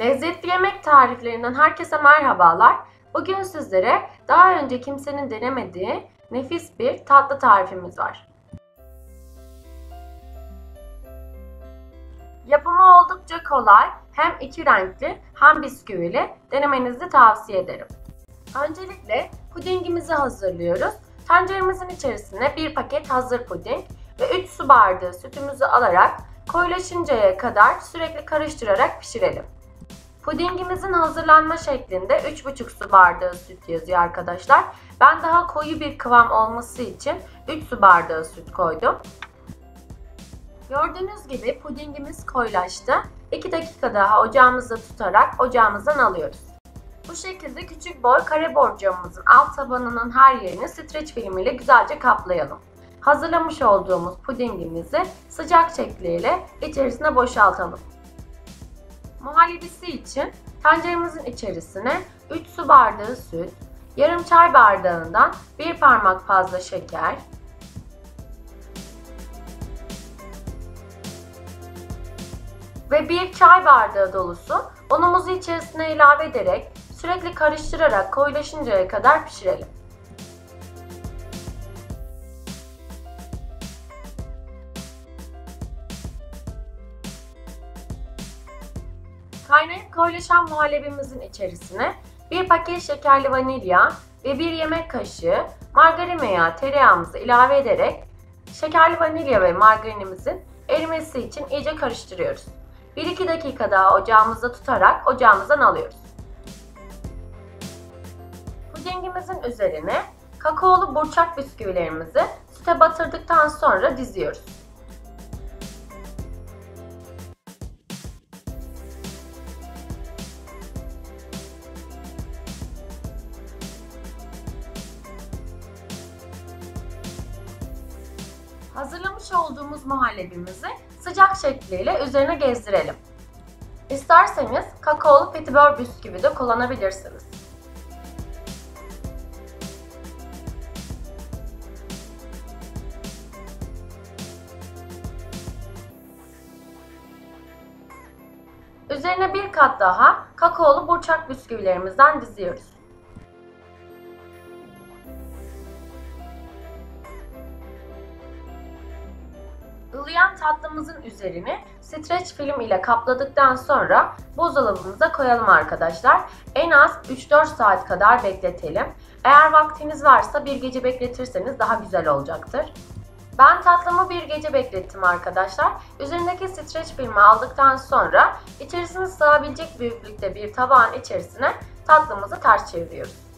Lezzetli yemek tariflerinden herkese merhabalar. Bugün sizlere daha önce kimsenin denemediği nefis bir tatlı tarifimiz var. Yapımı oldukça kolay, hem iki renkli hem bisküvili denemenizi tavsiye ederim. Öncelikle pudingimizi hazırlıyoruz. Tenceremizin içerisine bir paket hazır puding ve 3 su bardağı sütümüzü alarak koyulaşıncaya kadar sürekli karıştırarak pişirelim. Pudingimizin hazırlanma şeklinde 3,5 su bardağı süt yazıyor arkadaşlar. Ben daha koyu bir kıvam olması için 3 su bardağı süt koydum. Gördüğünüz gibi pudingimiz koyulaştı. 2 dakika daha ocağımızda tutarak ocağımızdan alıyoruz. Bu şekilde küçük boy kare borcamımızın alt tabanının her yerini streç film ile güzelce kaplayalım. Hazırlamış olduğumuz pudingimizi sıcak şekliyle içerisine boşaltalım. Muhallebisi için tenceremizin içerisine 3 su bardağı süt, yarım çay bardağından bir parmak fazla şeker, ve bir çay bardağı dolusu unumuzu içerisine ilave ederek sürekli karıştırarak koyulaşıncaya kadar pişirelim. Kaynayıp koyulaşan muhallebimizin içerisine bir paket şekerli vanilya ve bir yemek kaşığı margarin veya tereyağımızı ilave ederek şekerli vanilya ve margarinimizin erimesi için iyice karıştırıyoruz. 1-2 dakika daha ocağımızda tutarak ocağımızdan alıyoruz. Pudingimizin üzerine kakaolu burçak bisküvilerimizi süte batırdıktan sonra diziyoruz. Hazırlamış olduğumuz muhallebimizi sıcak şekliyle üzerine gezdirelim. İsterseniz kakaolu petibör bisküvi de kullanabilirsiniz. Üzerine bir kat daha kakaolu burçak bisküvilerimizden diziyoruz. Ilıyan tatlımızın üzerini streç film ile kapladıktan sonra buzdolabımıza koyalım arkadaşlar. En az 3-4 saat kadar bekletelim. Eğer vaktiniz varsa bir gece bekletirseniz daha güzel olacaktır. Ben tatlımı bir gece beklettim arkadaşlar. Üzerindeki streç filmi aldıktan sonra içerisine sığabilecek büyüklükte bir tabağın içerisine tatlımızı ters çeviriyoruz.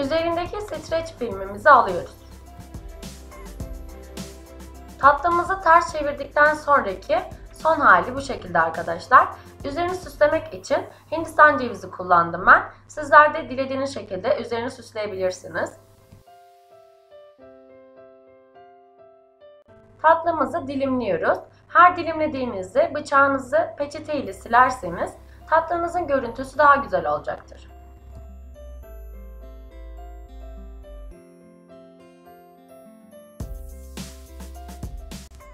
Üzerindeki streç filmimizi alıyoruz. Tatlımızı ters çevirdikten sonraki son hali bu şekilde arkadaşlar. Üzerini süslemek için hindistan cevizi kullandım ben. Sizler de dilediğiniz şekilde üzerini süsleyebilirsiniz. Tatlımızı dilimliyoruz. Her dilimlediğinizde bıçağınızı peçete ile silerseniz tatlınızın görüntüsü daha güzel olacaktır.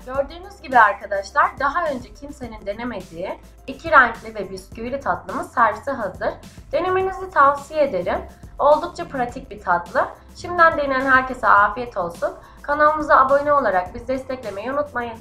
Gördüğünüz gibi arkadaşlar daha önce kimsenin denemediği iki renkli ve bisküvili tatlımız servise hazır. Denemenizi tavsiye ederim. Oldukça pratik bir tatlı. Şimdiden deneyen herkese afiyet olsun. Kanalımıza abone olarak bizi desteklemeyi unutmayın.